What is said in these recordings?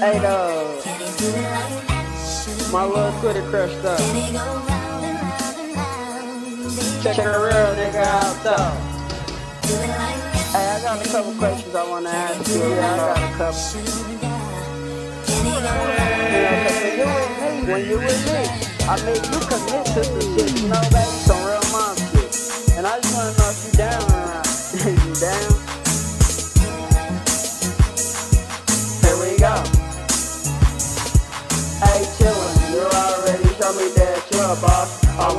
Hey, dog. My little Twitter crushed up. Check a real nigga out, though. Hey, I got a couple questions I wanna ask you. Yeah, I got a couple. When you with me, I made you commit to some shit, you know, baby, some a. I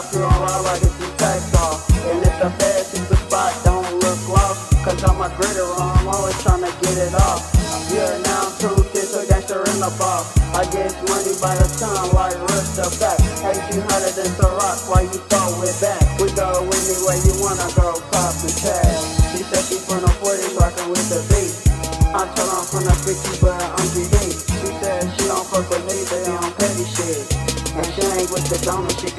if you on roll like if you text off. And if the feds hit the spot, don't look lost. Cause I'm a gritter, I'm always tryna get it off. You're now two kids, a gangster in the boss. I get money by the ton like rush the back. Hey, you harder than the rock, why you throw it back? We go anywhere you wanna go, pop the tag. She said she from the 40s, rockin' with the beat. I told her I'm from the 50s, but I'm GD. She said she don't fuck with me,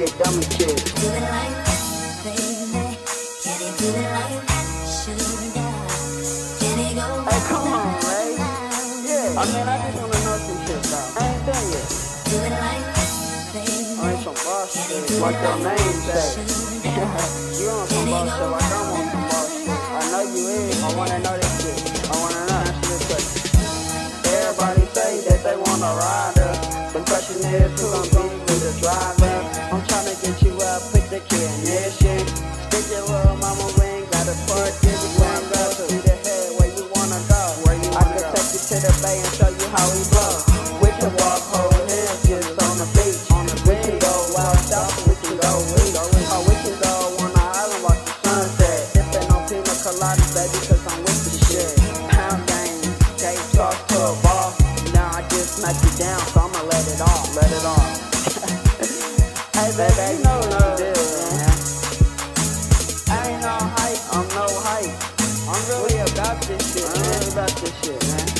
shit, get dummy shit. Do it like that, baby. Can you do it like that? Sugar. Can you go Hey, come on, Ray. Yeah, I mean, I just wanna know some shit, though. I ain't done yet. Do it like that, baby. I ain't some boss shit, like your name say. you on some boss shit, like I'm on some boss shit. I know you is. I wanna know this shit. I wanna know. This question. Everybody say that they wanna ride us. The question is who gon' be with the driver. How we. We can walk on the beach. We can go south, we can go east. Or we can go on the island watch the sunset. Sippin' on pina coladas, baby, cause I'm with the shit. Pound game, to a ball. Now I just you down, so I'ma let it off, let it off. hey, baby. I ain't no hype, I'm no hype. I'm really about this shit, man. I'm about this shit, man.